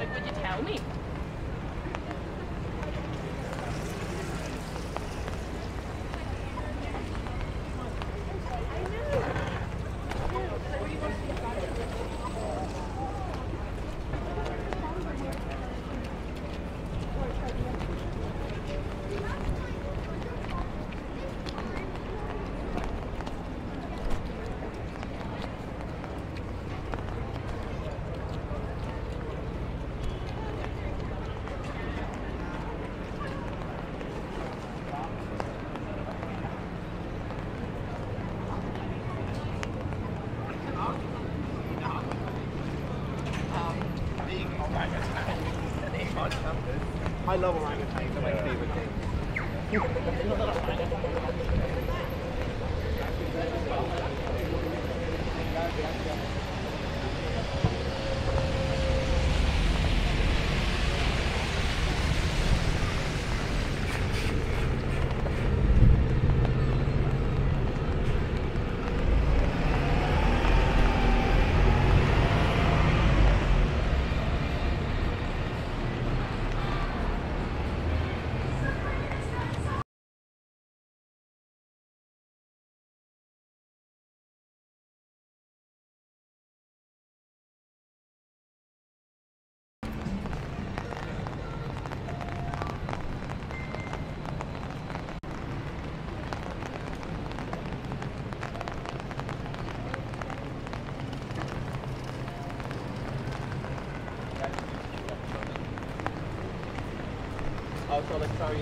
Like, would you tell me? Also, like, sorry,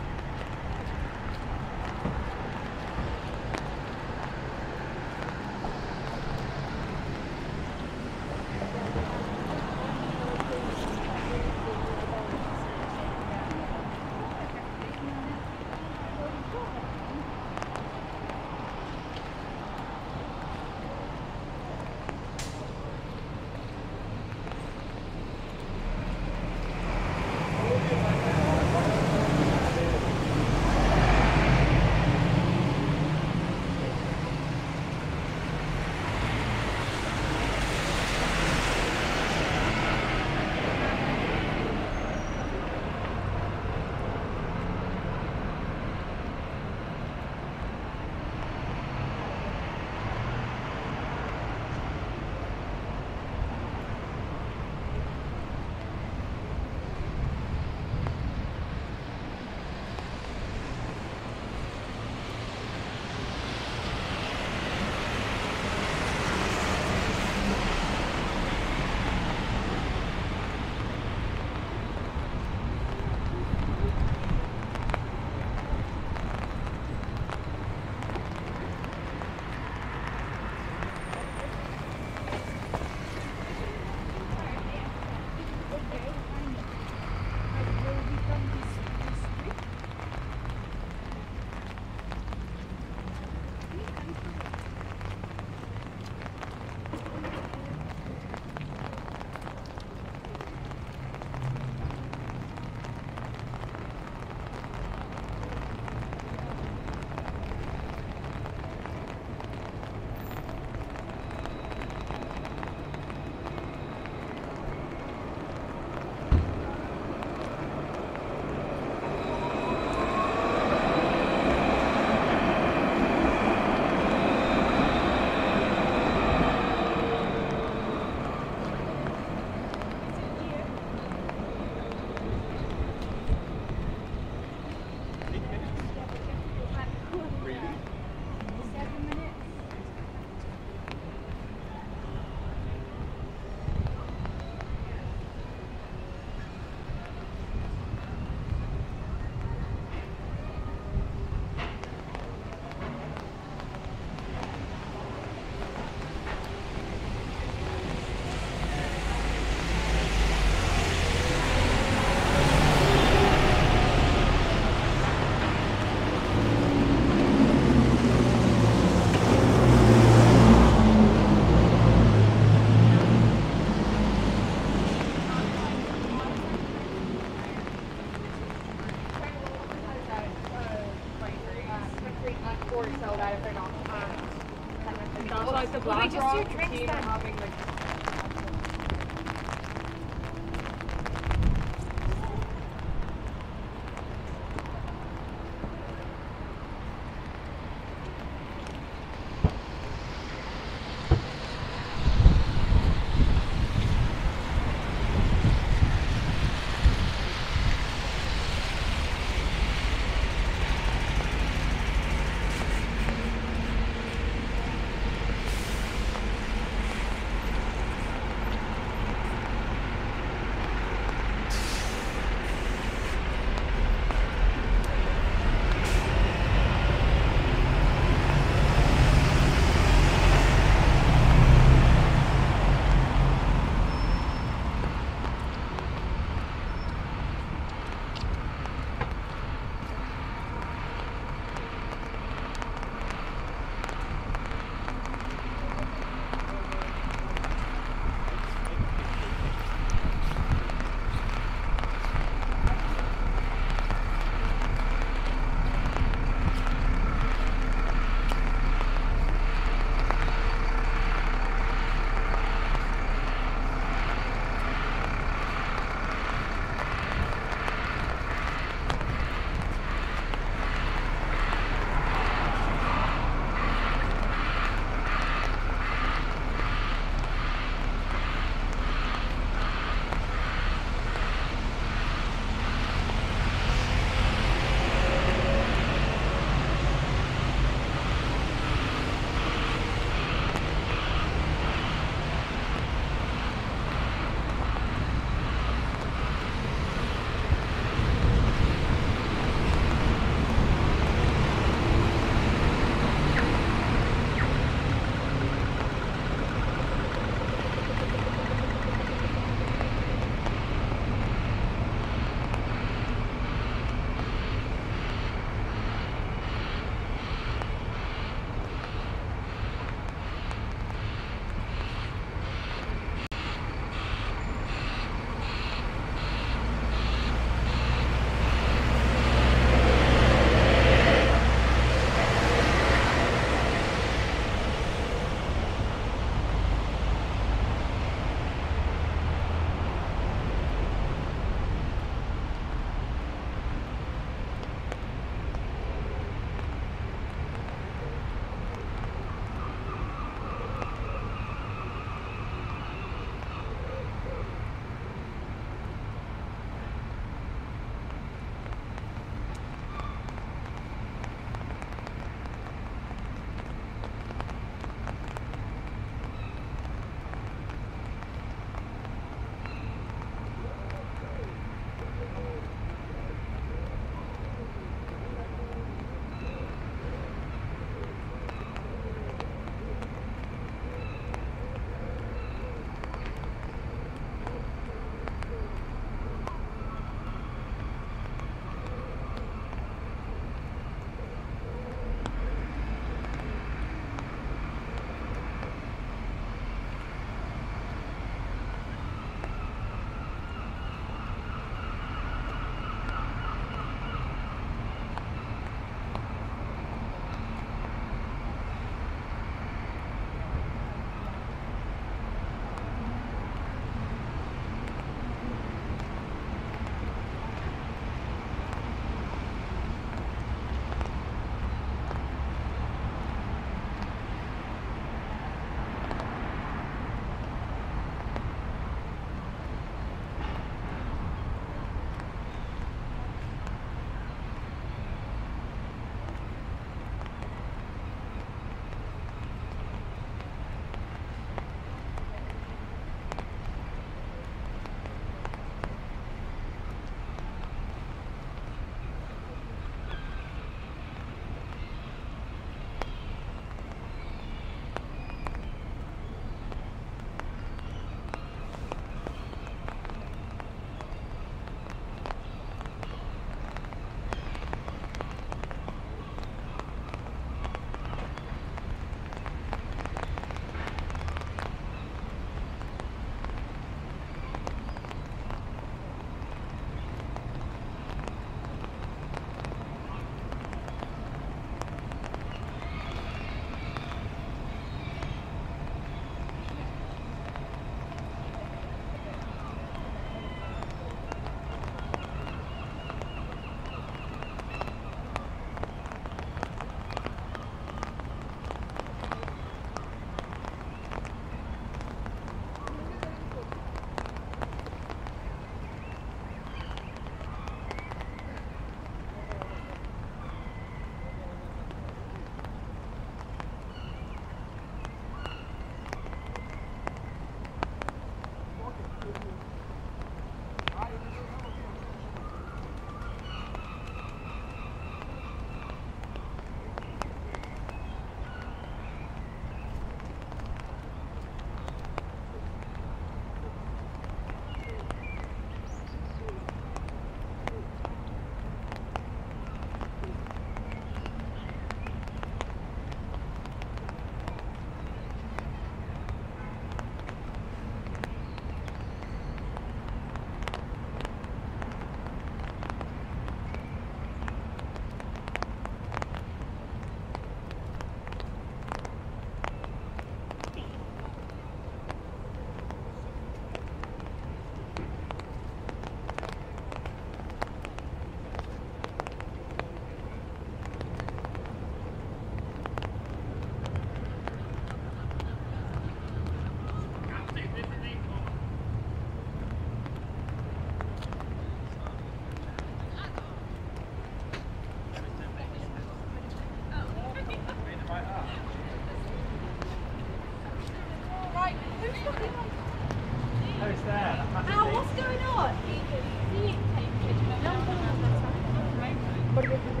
C'est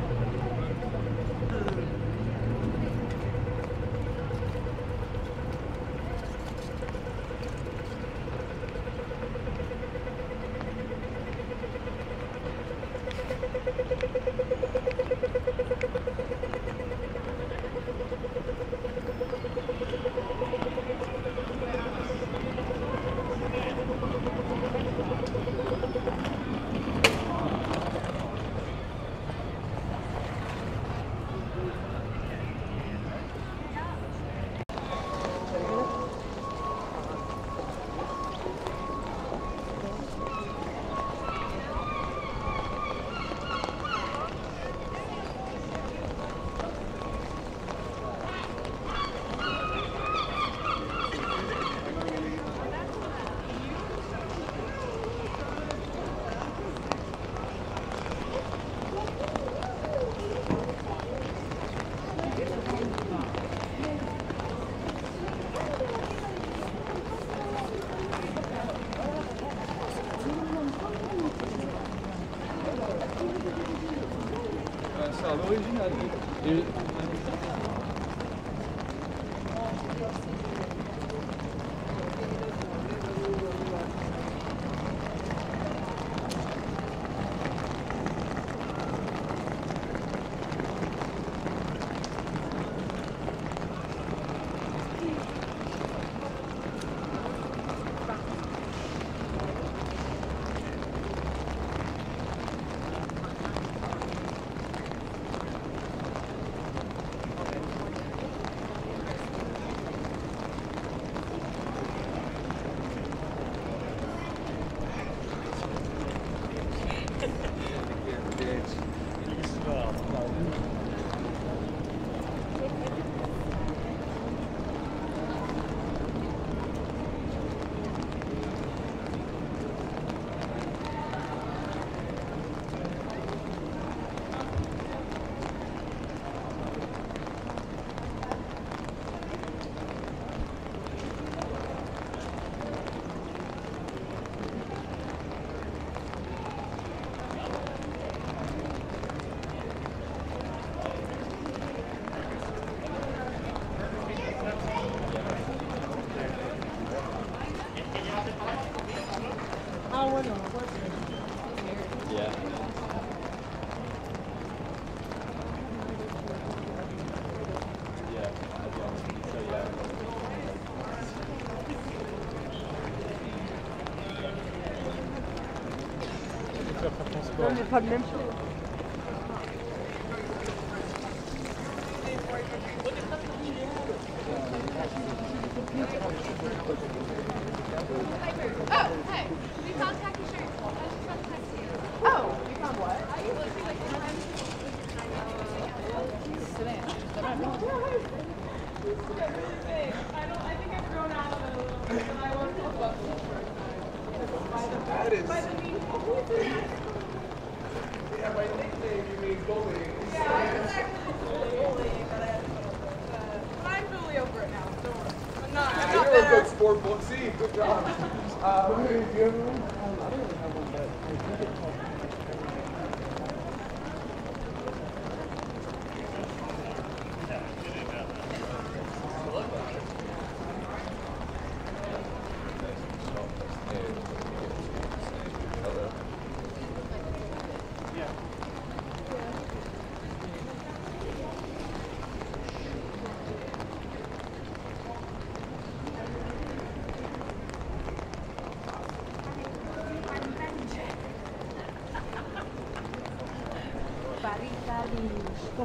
Pardon.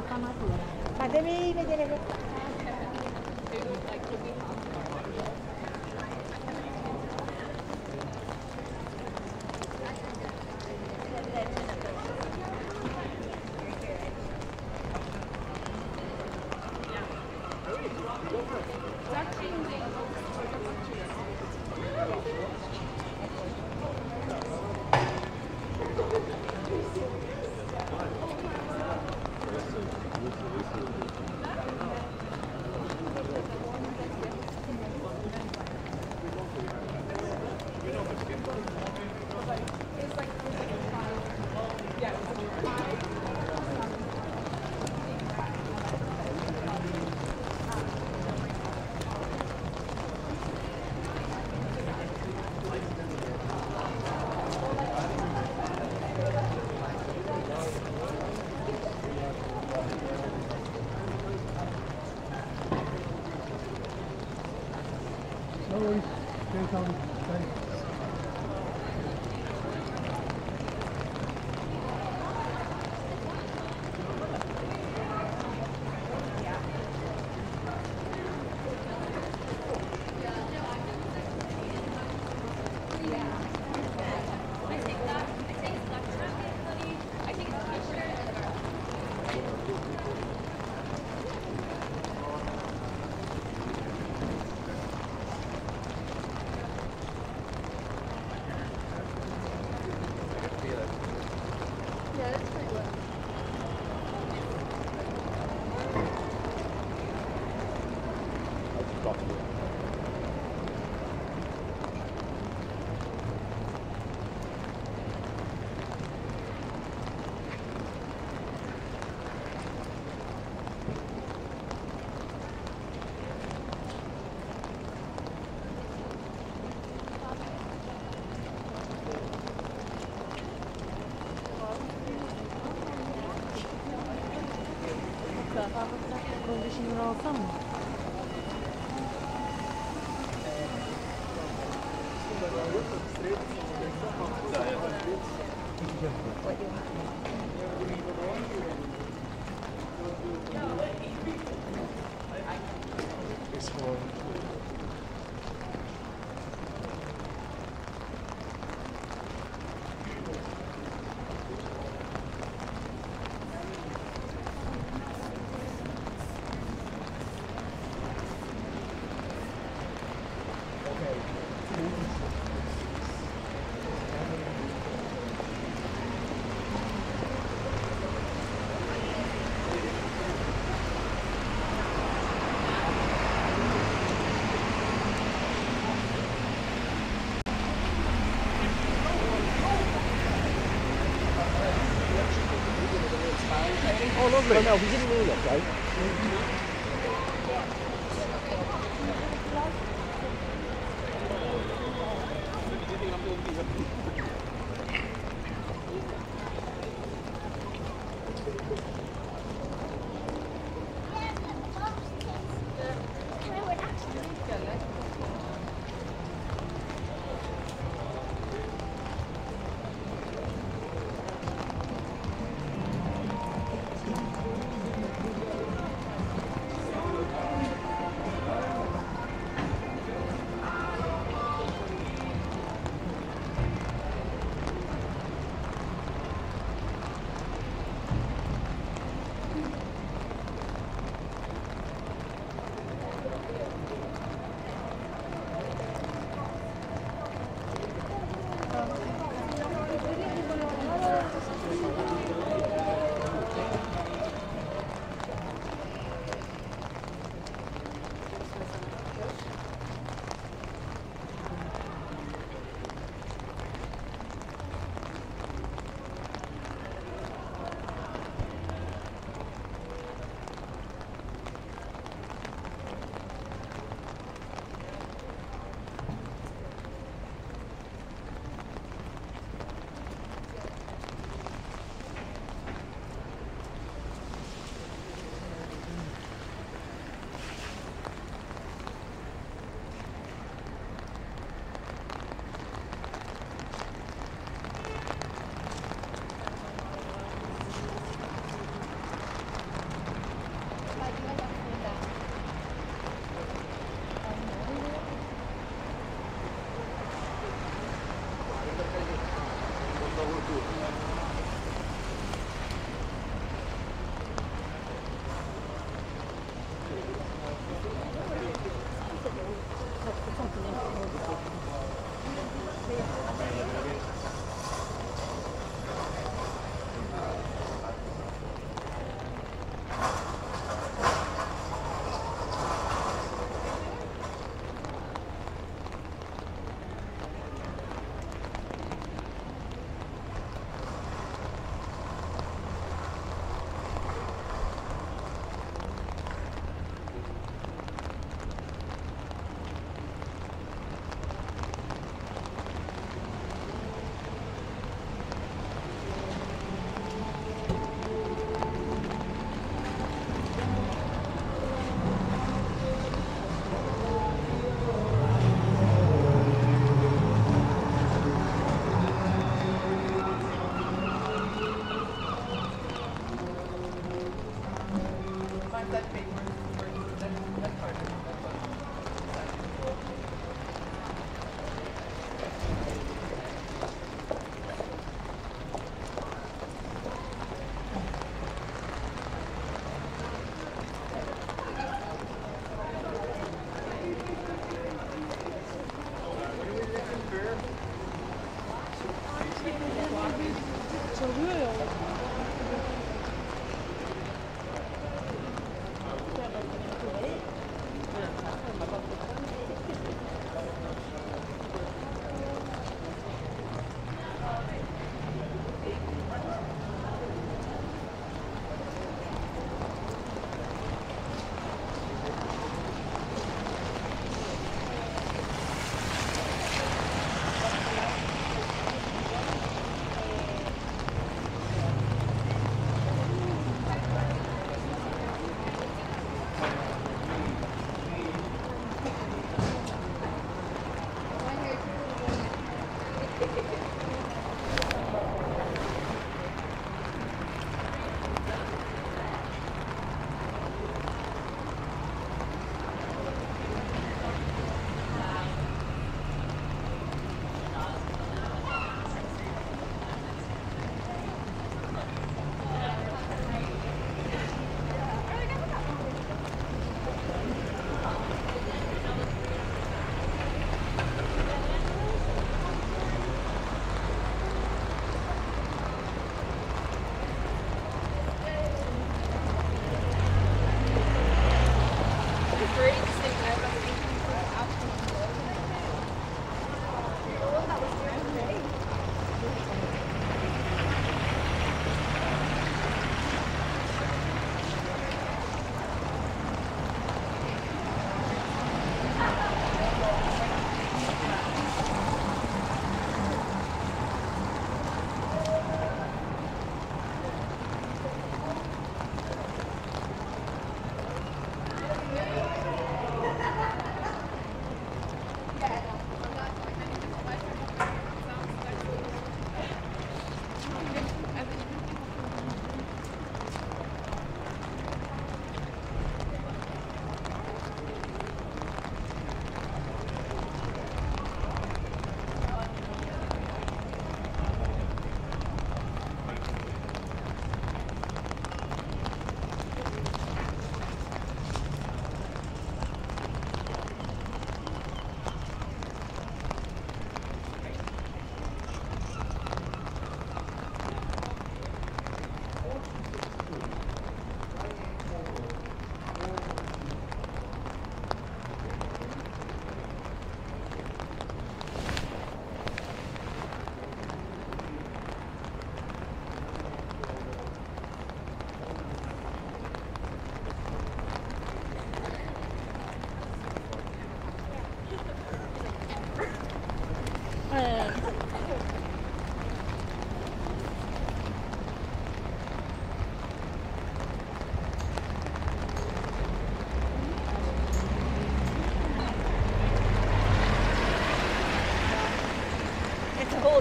o camatură. Dar vedere că Thanks, 不，没有，没这个。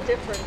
Different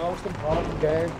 lost and hard gang.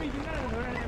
Öğrenin.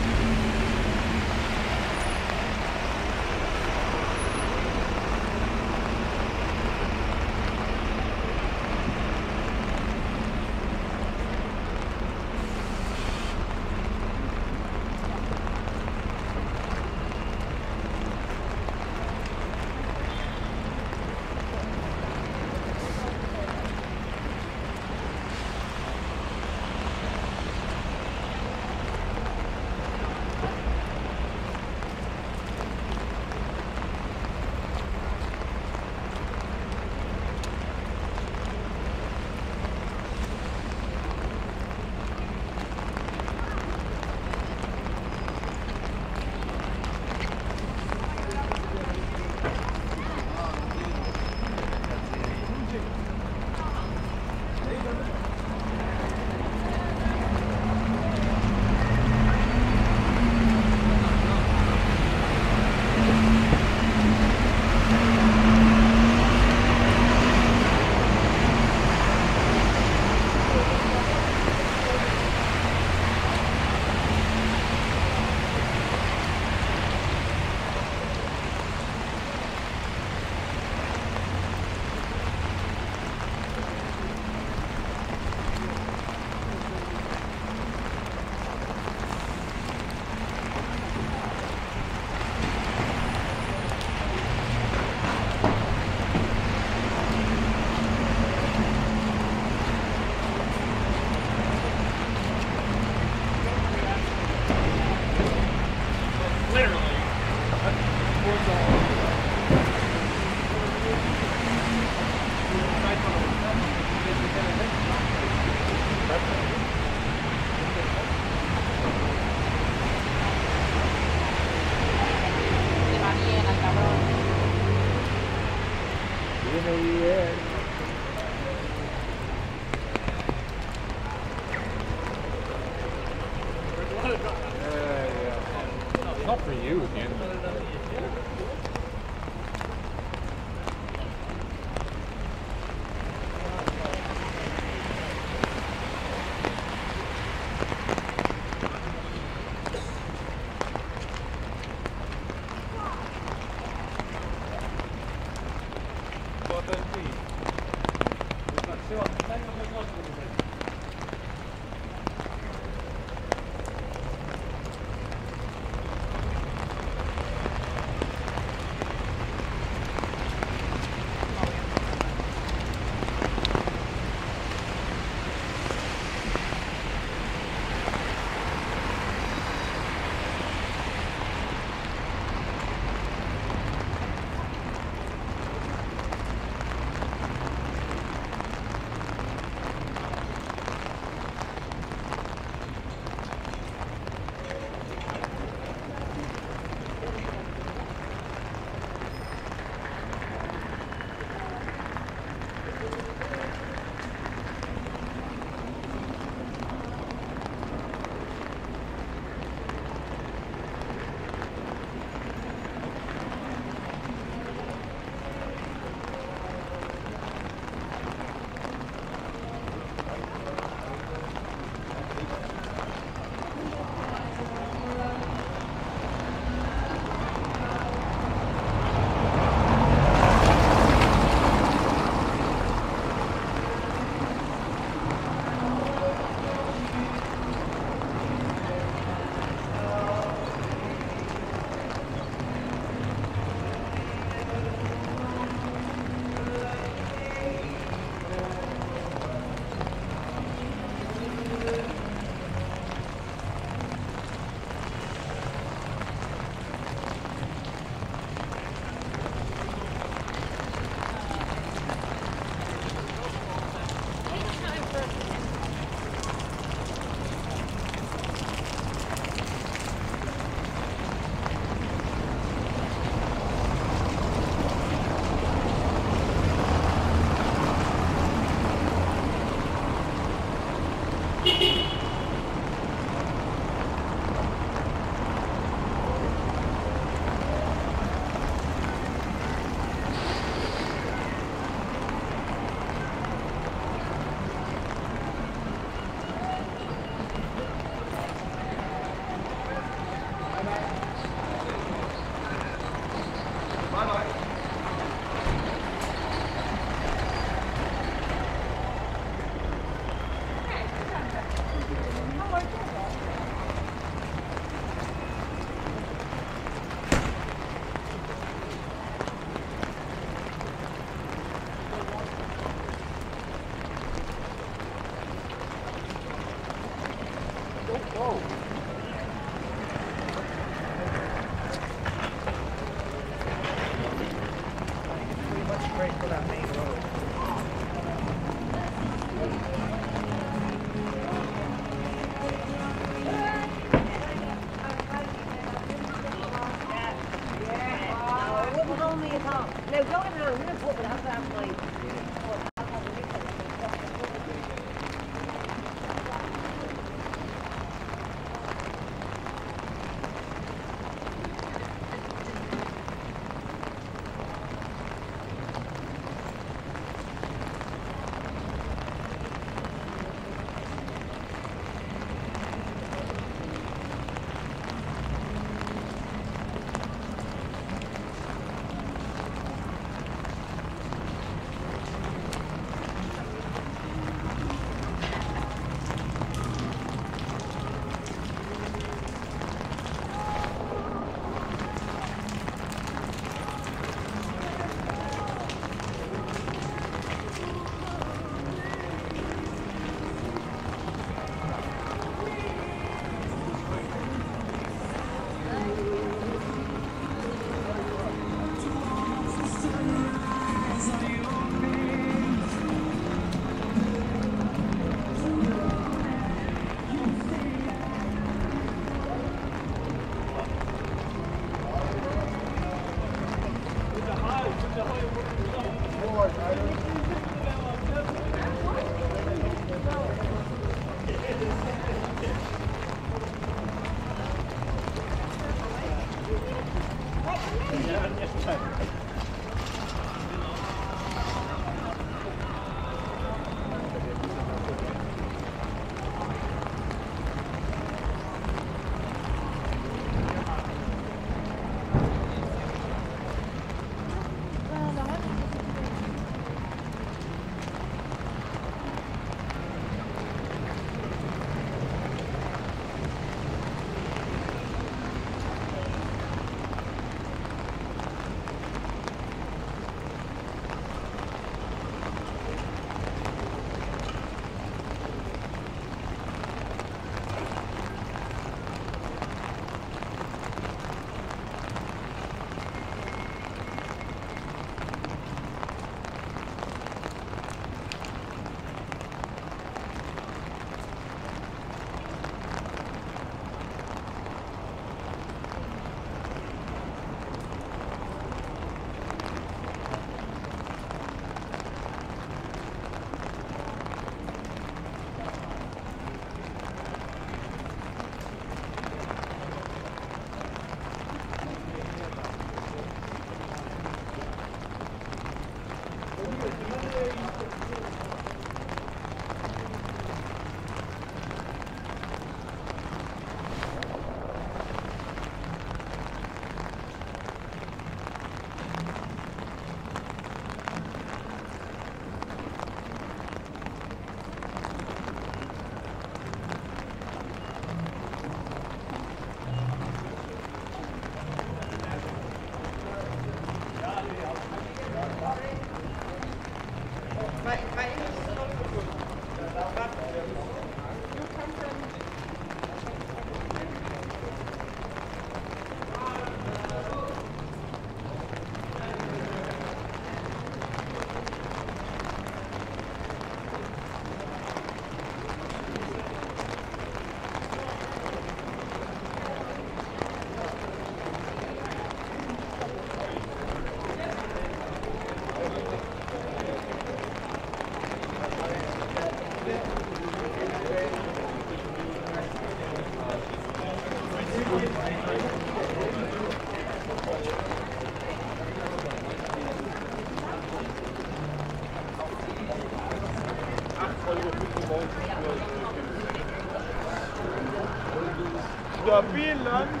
Land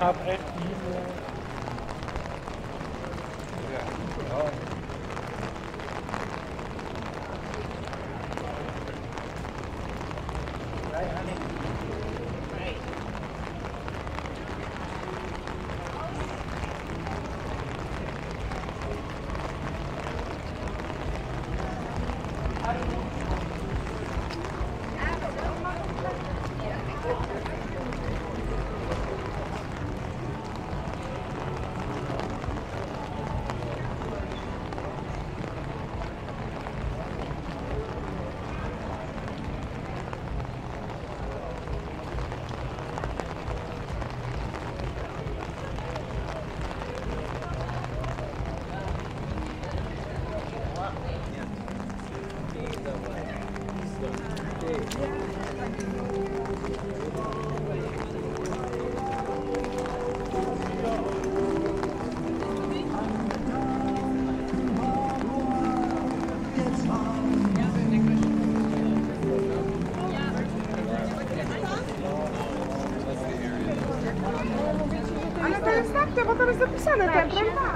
habe 老师。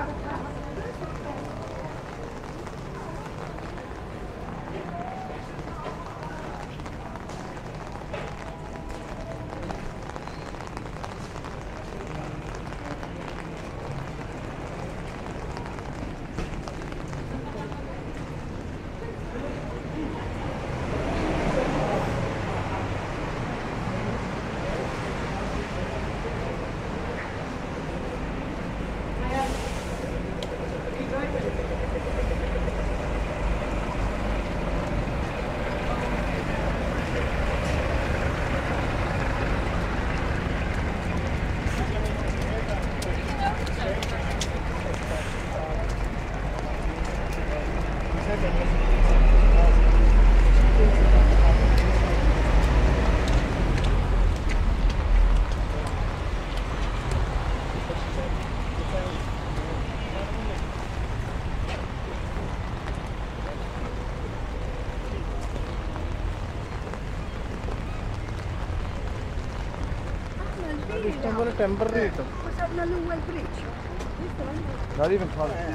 on a temporary item. Not even hard.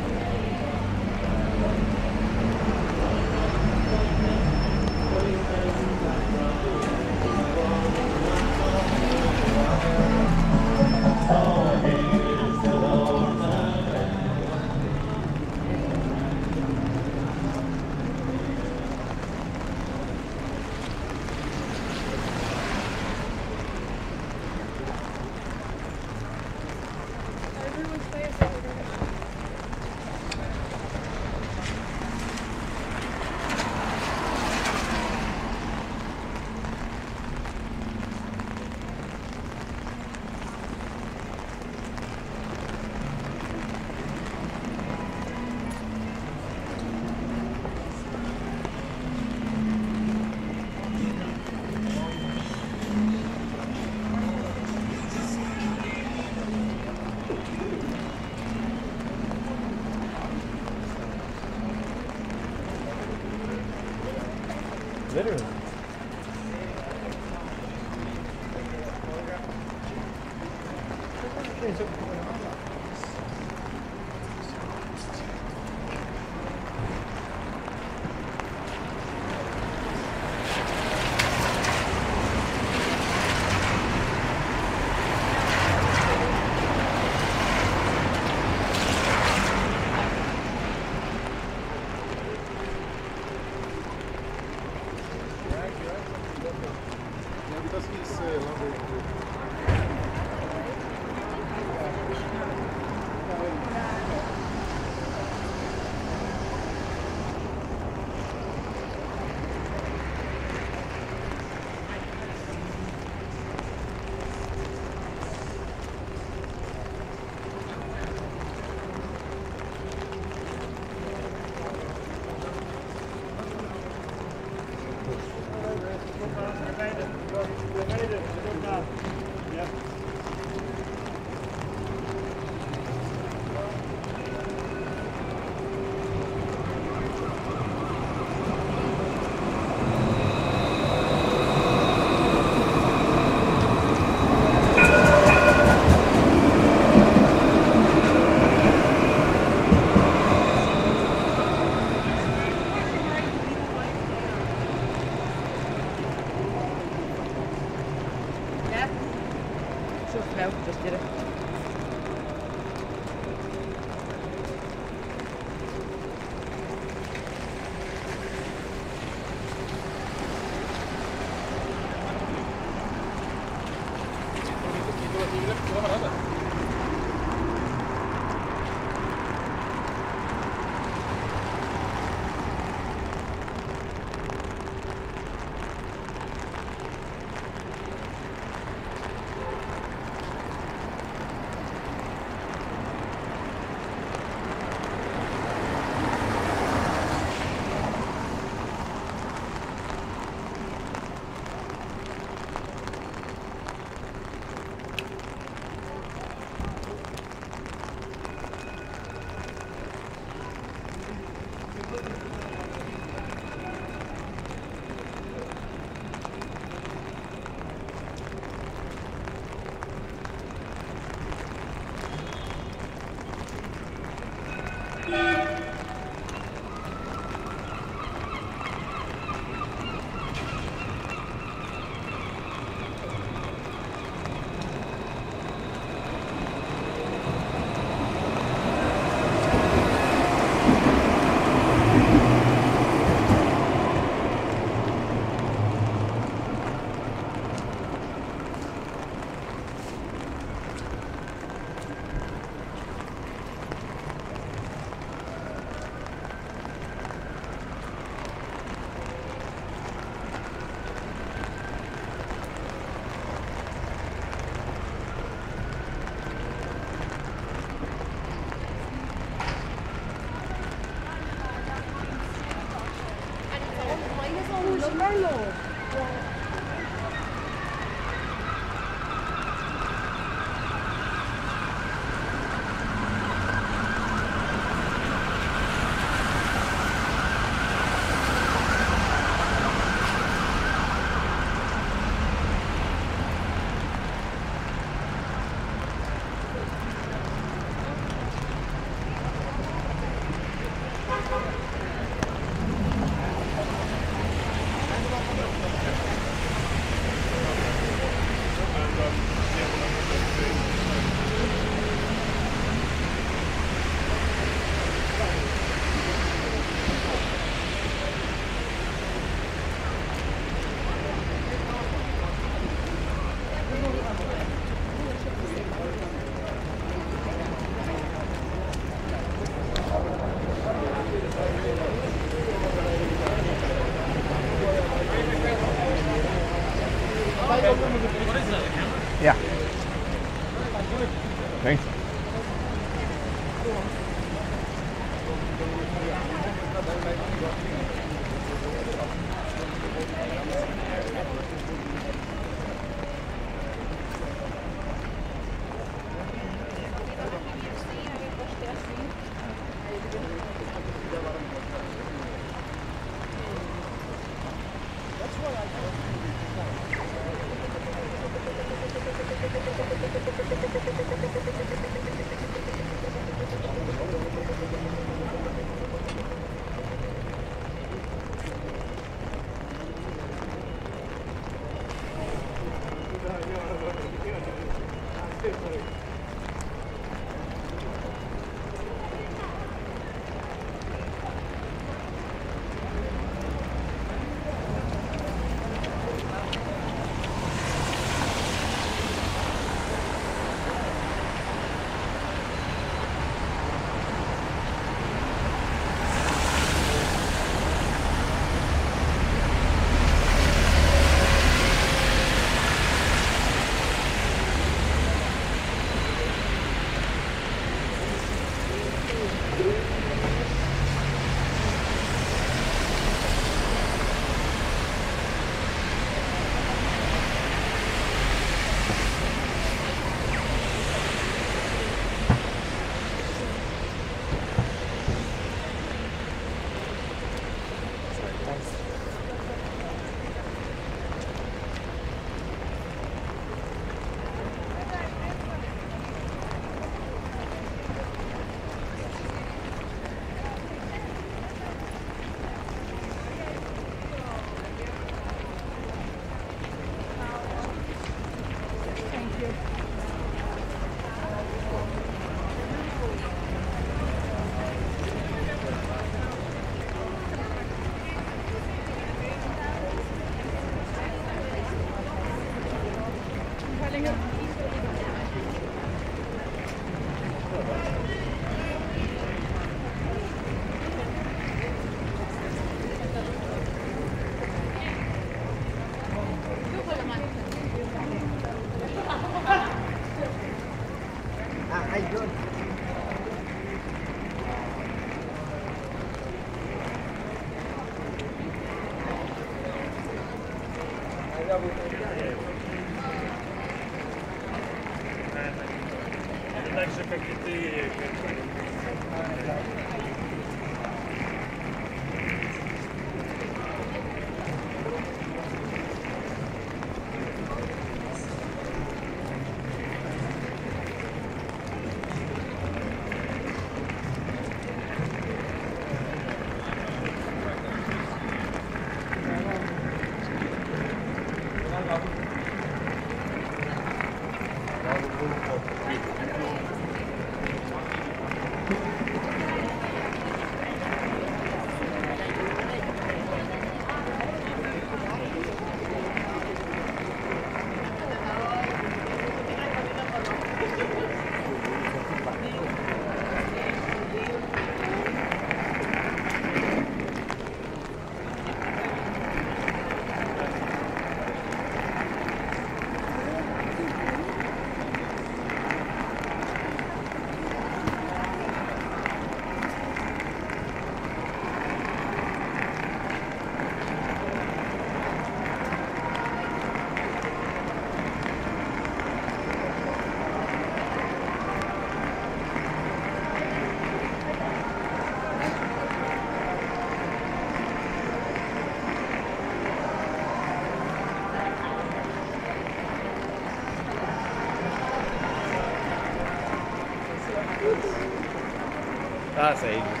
That's ages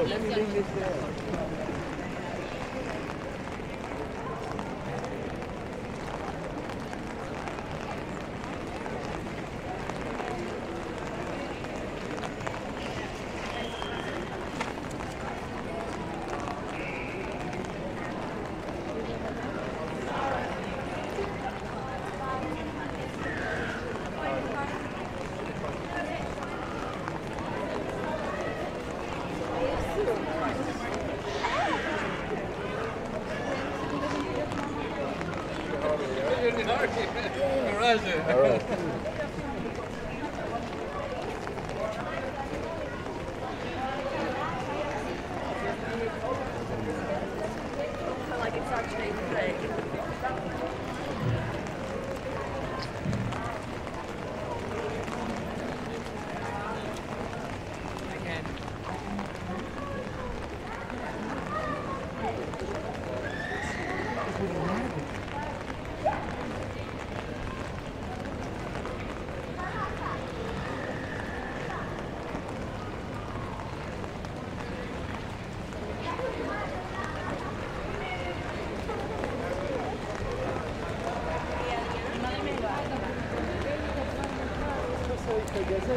like जैसे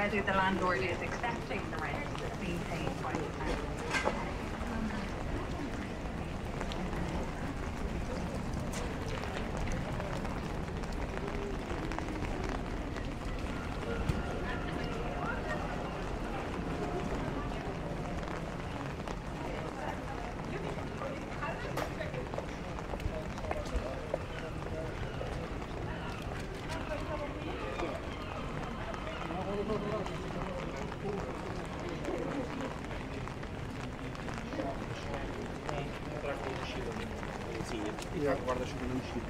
whether the landlord is dakika kardeşim önüm düştü.